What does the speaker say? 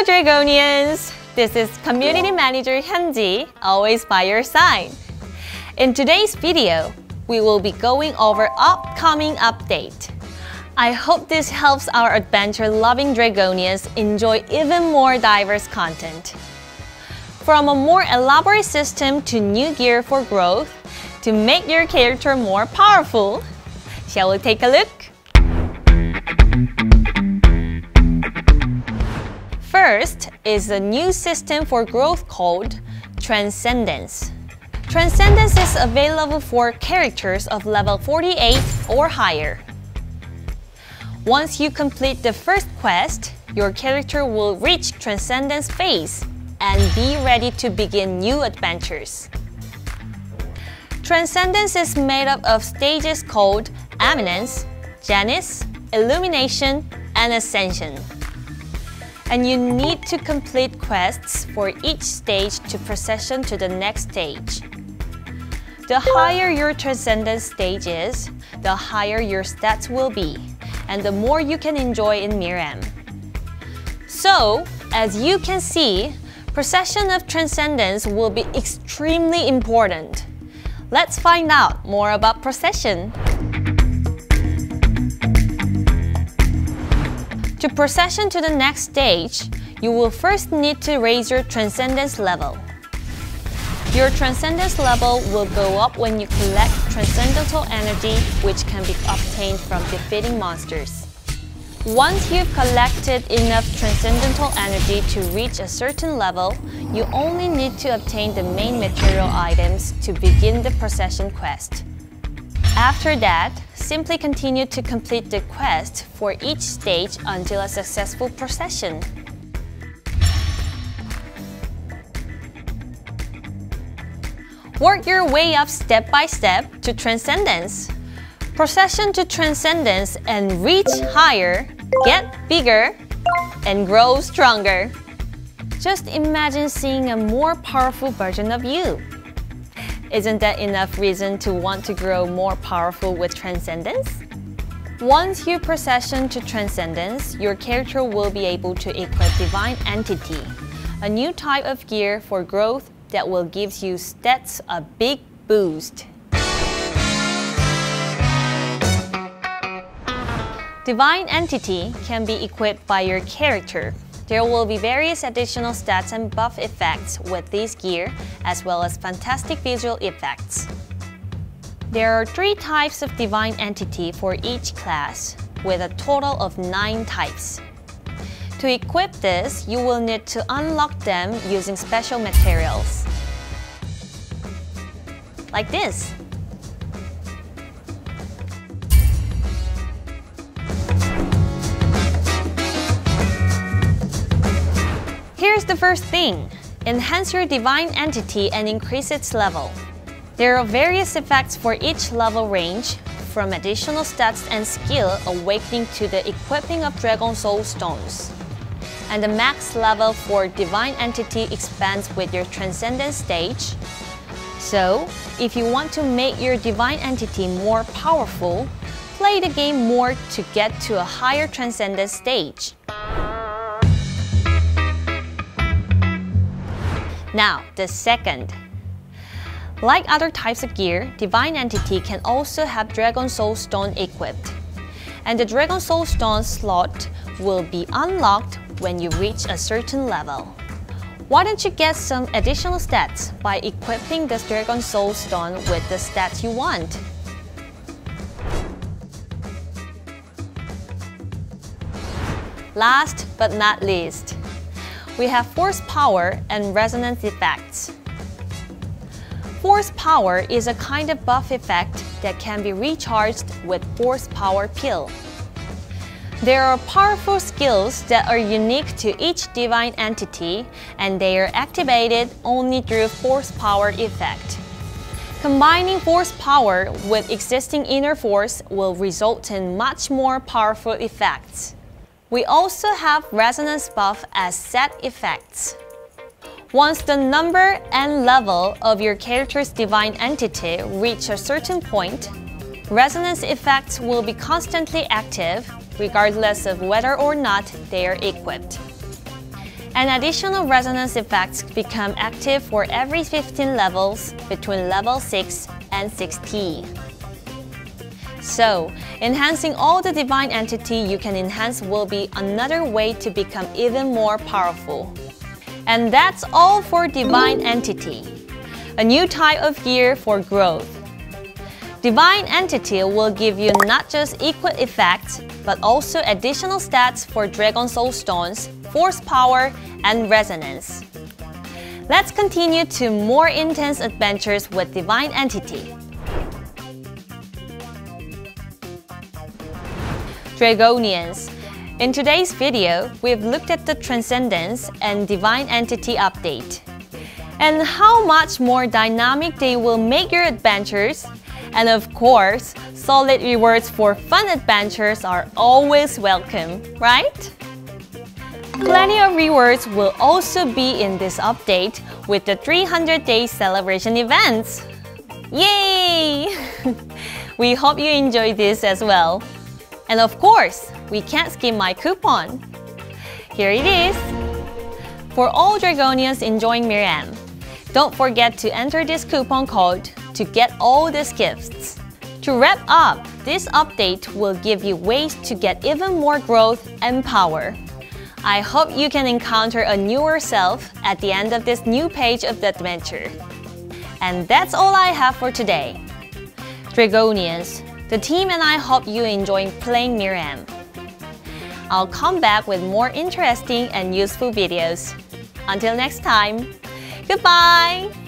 Hello Dragonians! This is Community Manager Hyunji, always by your side. In today's video, we will be going over upcoming update. I hope this helps our adventure-loving Dragonians enjoy even more diverse content. From a more elaborate system to new gear for growth, to make your character more powerful, shall we take a look? First is a new system for growth called Transcendence. Transcendence is available for characters of level 48 or higher. Once you complete the first quest, your character will reach Transcendence phase and be ready to begin new adventures. Transcendence is made up of stages called Eminence, Genesis, Illumination, and Ascension and you need to complete quests for each stage to procession to the next stage. The higher your Transcendence stage is, the higher your stats will be, and the more you can enjoy in MIR M. So, as you can see, Procession of Transcendence will be extremely important. Let's find out more about Procession. To procession to the next stage, you will first need to raise your Transcendence level. Your Transcendence level will go up when you collect Transcendental Energy, which can be obtained from defeating monsters. Once you've collected enough Transcendental Energy to reach a certain level, you only need to obtain the main material items to begin the procession quest. After that, simply continue to complete the quest for each stage until a successful procession. Work your way up step by step to Transcendence. Procession to Transcendence and reach higher, get bigger, and grow stronger. Just imagine seeing a more powerful version of you. Isn't that enough reason to want to grow more powerful with Transcendence? Once you procession to Transcendence, your character will be able to equip Divine Entity, a new type of gear for growth that will give you stats a big boost. Divine Entity can be equipped by your character there will be various additional stats and buff effects with this gear, as well as fantastic visual effects. There are three types of Divine Entity for each class, with a total of nine types. To equip this, you will need to unlock them using special materials. Like this. Here's the first thing. Enhance your divine entity and increase its level. There are various effects for each level range, from additional stats and skill awakening to the equipping of Dragon Soul Stones. And the max level for Divine Entity expands with your Transcendent stage. So, if you want to make your Divine Entity more powerful, play the game more to get to a higher Transcendent stage. Now, the second. Like other types of gear, Divine Entity can also have Dragon Soul Stone equipped. And the Dragon Soul Stone slot will be unlocked when you reach a certain level. Why don't you get some additional stats by equipping the Dragon Soul Stone with the stats you want? Last but not least, we have force power and resonance effects. Force power is a kind of buff effect that can be recharged with force power pill. There are powerful skills that are unique to each divine entity and they are activated only through force power effect. Combining force power with existing inner force will result in much more powerful effects. We also have resonance buff as set effects. Once the number and level of your character's divine entity reach a certain point, resonance effects will be constantly active regardless of whether or not they are equipped. and additional resonance effects become active for every 15 levels between level 6 and 6T. So, enhancing all the divine entity you can enhance will be another way to become even more powerful. And that's all for divine entity, a new type of gear for growth. Divine Entity will give you not just equal effects, but also additional stats for Dragon Soul Stones, Force Power, and Resonance. Let's continue to more intense adventures with Divine Entity. Dragonians In today's video, we've looked at the Transcendence and Divine Entity update and how much more dynamic they will make your adventures and of course, solid rewards for fun adventures are always welcome, right? Plenty of rewards will also be in this update with the 300 day celebration events. Yay! we hope you enjoy this as well. And of course, we can't skip my coupon. Here it is. For all Dragonians enjoying MIR M, don't forget to enter this coupon code to get all these gifts. To wrap up, this update will give you ways to get even more growth and power. I hope you can encounter a newer self at the end of this new page of the adventure. And that's all I have for today. Dragonians, the team and I hope you enjoy playing MIR M. I'll come back with more interesting and useful videos. Until next time, goodbye!